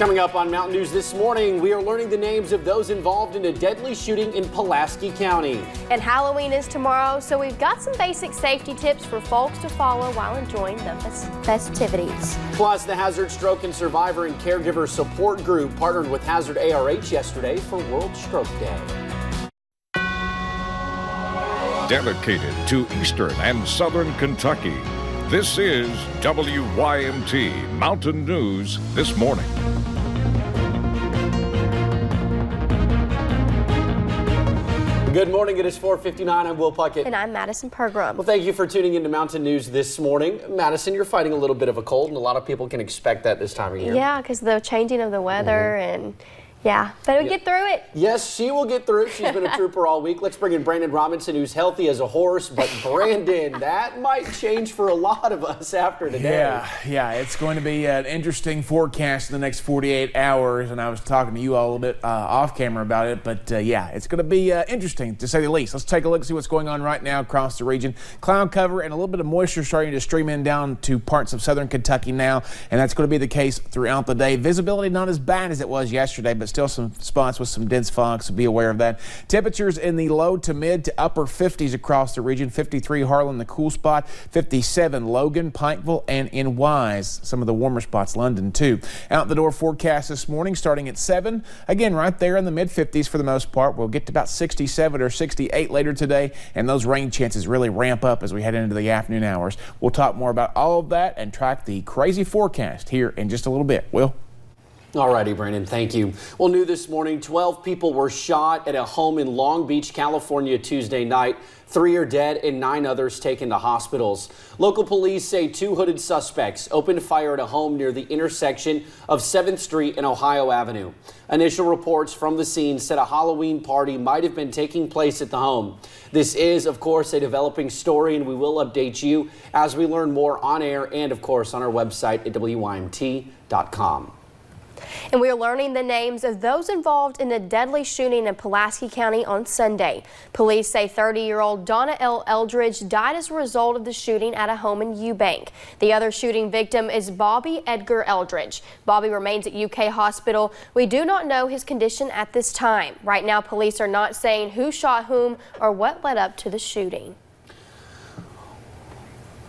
Coming up on Mountain News this morning, we are learning the names of those involved in a deadly shooting in Pulaski County. And Halloween is tomorrow, so we've got some basic safety tips for folks to follow while enjoying the festivities. Plus, the Hazard Stroke and Survivor and Caregiver Support Group partnered with Hazard ARH yesterday for World Stroke Day. Dedicated to Eastern and Southern Kentucky. This is WYMT Mountain News This Morning. Good morning. It is 4:59. I'm Will Puckett. And I'm Madison Pergram. Well, thank you for tuning into Mountain News this morning. Madison, you're fighting a little bit of a cold, and a lot of people can expect that this time of year. Yeah, because the changing of the weather mm -hmm. and yeah, but we'll yeah. get through it. Yes, she will get through it. She's been a trooper all week. Let's bring in Brandon Robinson, who's healthy as a horse. But Brandon, that might change for a lot of us after today. Yeah, yeah, it's going to be an interesting forecast in the next 48 hours. And I was talking to you all a little bit uh, off camera about it. But uh, yeah, it's going to be uh, interesting to say the least. Let's take a look and see what's going on right now across the region. Cloud cover and a little bit of moisture starting to stream in down to parts of southern Kentucky now. And that's going to be the case throughout the day. Visibility not as bad as it was yesterday, but still some spots with some dense fog, so be aware of that. Temperatures in the low to mid to upper 50s across the region. 53 Harlan, the cool spot. 57 Logan, Pikeville, and in Wise. Some of the warmer spots, London too. Out the door forecast this morning starting at 7. Again, right there in the mid 50s for the most part. We'll get to about 67 or 68 later today, and those rain chances really ramp up as we head into the afternoon hours. We'll talk more about all of that and track the crazy forecast here in just a little bit. Will? Alrighty, Brandon, thank you. Well, new this morning, 12 people were shot at a home in Long Beach, California Tuesday night. Three are dead and nine others taken to hospitals. Local police say two hooded suspects opened fire at a home near the intersection of 7th Street and Ohio Avenue. Initial reports from the scene said a Halloween party might have been taking place at the home. This is, of course, a developing story, and we will update you as we learn more on air and, of course, on our website at WYMT.com. And we are learning the names of those involved in the deadly shooting in Pulaski County on Sunday. Police say 30-year-old Donna L. Eldridge died as a result of the shooting at a home in Eubank. The other shooting victim is Bobby Edgar Eldridge. Bobby remains at UK Hospital. We do not know his condition at this time. Right now, police are not saying who shot whom or what led up to the shooting.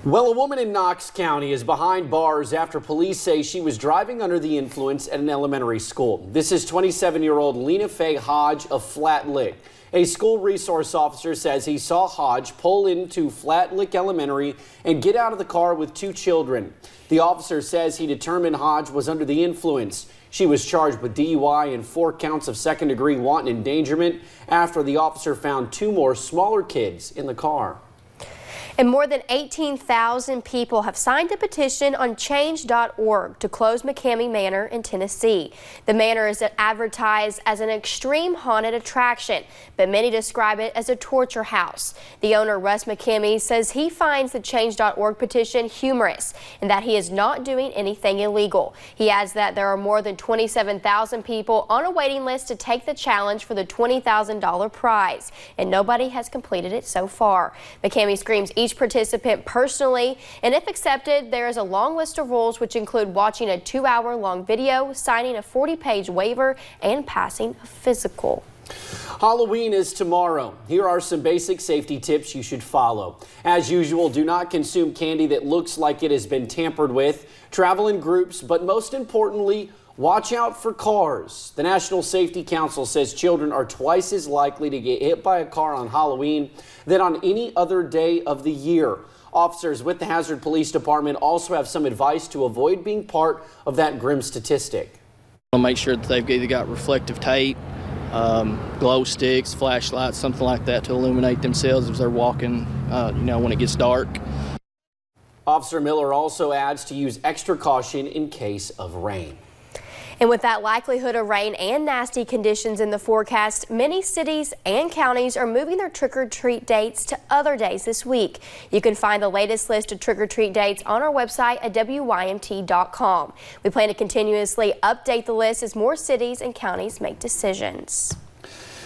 Well, a woman in Knox County is behind bars after police say she was driving under the influence at an elementary school. This is 27-year-old Lena Faye Hodge of Flat Lick. A school resource officer says he saw Hodge pull into Flat Lick Elementary and get out of the car with two children. The officer says he determined Hodge was under the influence. She was charged with DUI and four counts of second degree wanton endangerment after the officer found two more smaller kids in the car. And more than 18,000 people have signed a petition on change.org to close McCamey Manor in Tennessee. The manor is advertised as an extreme haunted attraction, but many describe it as a torture house. The owner, Russ McCamey, says he finds the change.org petition humorous and that he is not doing anything illegal. He adds that there are more than 27,000 people on a waiting list to take the challenge for the $20,000 prize, and nobody has completed it so far. McCamey screams each participant personally, and if accepted, there is a long list of rules which include watching a two-hour long video, signing a 40-page waiver, and passing a physical. Halloween is tomorrow. Here are some basic safety tips you should follow. As usual, do not consume candy that looks like it has been tampered with. Travel in groups, but most importantly, Watch out for cars. The National Safety Council says children are twice as likely to get hit by a car on Halloween than on any other day of the year. Officers with the Hazard Police Department also have some advice to avoid being part of that grim statistic. I'll make sure that they've either got reflective tape, um, glow sticks, flashlights, something like that to illuminate themselves as they're walking, uh, you know, when it gets dark. Officer Miller also adds to use extra caution in case of rain. And with that likelihood of rain and nasty conditions in the forecast, many cities and counties are moving their trick-or-treat dates to other days this week. You can find the latest list of trick-or-treat dates on our website at WYMT.com. We plan to continuously update the list as more cities and counties make decisions.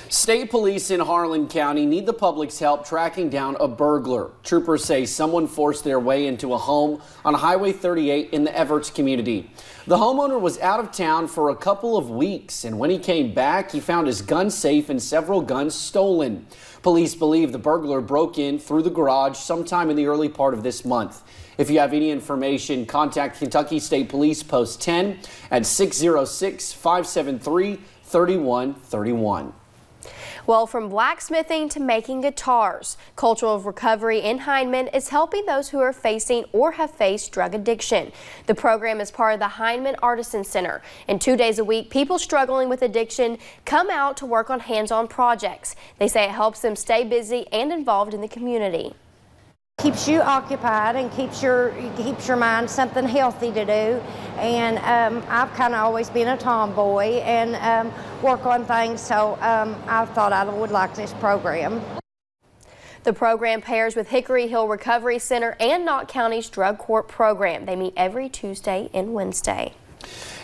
State police in Harlan County need the public's help tracking down a burglar. Troopers say someone forced their way into a home on Highway 38 in the Evarts community. The homeowner was out of town for a couple of weeks, and when he came back, he found his gun safe and several guns stolen. Police believe the burglar broke in through the garage sometime in the early part of this month. If you have any information, contact Kentucky State Police Post 10 at 606 573 3131. Well, from blacksmithing to making guitars, Cultural Recovery in Hindman is helping those who are facing or have faced drug addiction. The program is part of the Hindman Artisan Center, and two days a week, people struggling with addiction come out to work on hands-on projects. They say it helps them stay busy and involved in the community keeps you occupied and keeps your keeps your mind something healthy to do. And um, I've kind of always been a tomboy and um, work on things, so um, I thought I would like this program. The program pairs with Hickory Hill Recovery Center and Knott County's Drug Court program. They meet every Tuesday and Wednesday.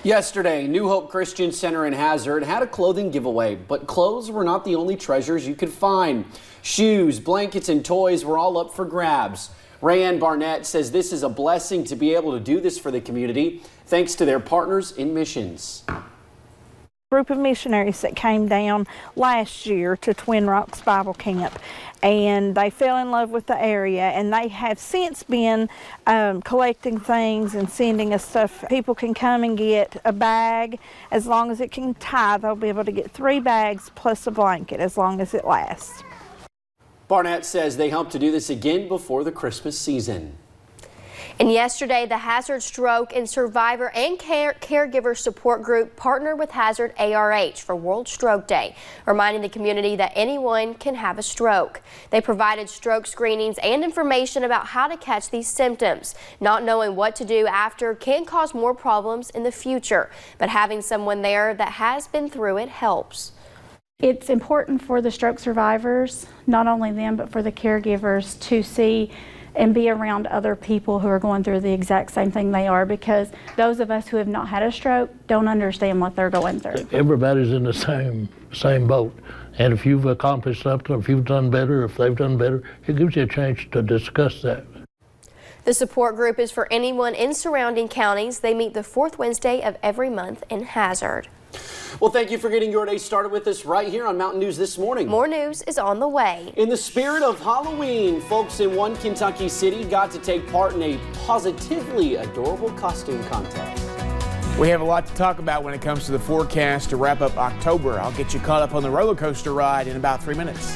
Yesterday, New Hope Christian Center in Hazard had a clothing giveaway, but clothes were not the only treasures you could find. Shoes, blankets, and toys were all up for grabs. Rayanne Barnett says this is a blessing to be able to do this for the community thanks to their partners in missions group of missionaries that came down last year to Twin Rocks Bible Camp and they fell in love with the area and they have since been um, collecting things and sending us stuff. People can come and get a bag as long as it can tie. They'll be able to get three bags plus a blanket as long as it lasts. Barnett says they hope to do this again before the Christmas season. And yesterday, the Hazard Stroke and Survivor and Care Caregiver Support Group partnered with Hazard ARH for World Stroke Day, reminding the community that anyone can have a stroke. They provided stroke screenings and information about how to catch these symptoms. Not knowing what to do after can cause more problems in the future, but having someone there that has been through it helps. It's important for the stroke survivors, not only them, but for the caregivers to see and be around other people who are going through the exact same thing they are because those of us who have not had a stroke don't understand what they're going through. Everybody's in the same same boat. And if you've accomplished something, if you've done better, if they've done better, it gives you a chance to discuss that. The support group is for anyone in surrounding counties. They meet the fourth Wednesday of every month in Hazard. Well, thank you for getting your day started with us right here on Mountain News this morning. More news is on the way. In the spirit of Halloween, folks in one Kentucky city got to take part in a positively adorable costume contest. We have a lot to talk about when it comes to the forecast to wrap up October. I'll get you caught up on the roller coaster ride in about three minutes.